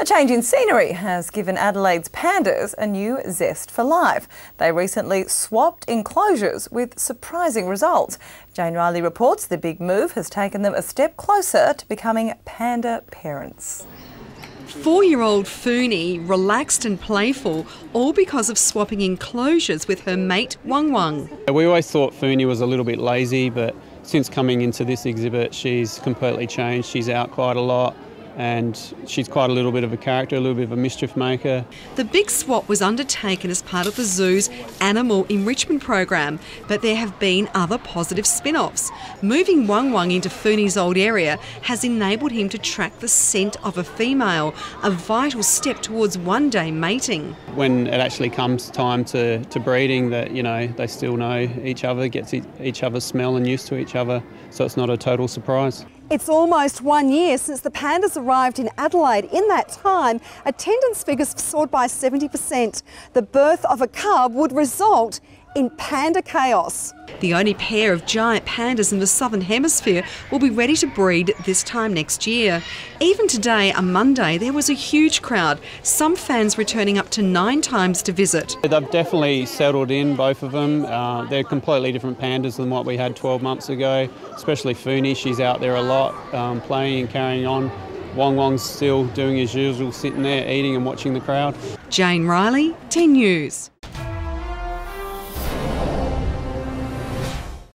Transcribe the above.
A change in scenery has given Adelaide's pandas a new zest for life. They recently swapped enclosures with surprising results. Jane Riley reports the big move has taken them a step closer to becoming panda parents. Four year old Funi, relaxed and playful, all because of swapping enclosures with her mate Wang Wang. We always thought Funi was a little bit lazy, but since coming into this exhibit, she's completely changed. She's out quite a lot and she's quite a little bit of a character, a little bit of a mischief maker. The big swap was undertaken as part of the zoo's animal enrichment program, but there have been other positive spin offs. Moving Wang Wang into Funi's old area has enabled him to track the scent of a female, a vital step towards one day mating. When it actually comes time to, to breeding, that you know they still know each other, gets each other's smell and used to each other, so it's not a total surprise. It's almost one year since the pandas arrived in Adelaide. In that time, attendance figures soared by 70%. The birth of a cub would result in panda chaos. The only pair of giant pandas in the southern hemisphere will be ready to breed this time next year. Even today, a Monday, there was a huge crowd, some fans returning up to nine times to visit. They've definitely settled in, both of them. Uh, they're completely different pandas than what we had 12 months ago, especially Funi. She's out there a lot, um, playing and carrying on. Wang Wang's still doing his usual, sitting there eating and watching the crowd. Jane Riley, 10 News.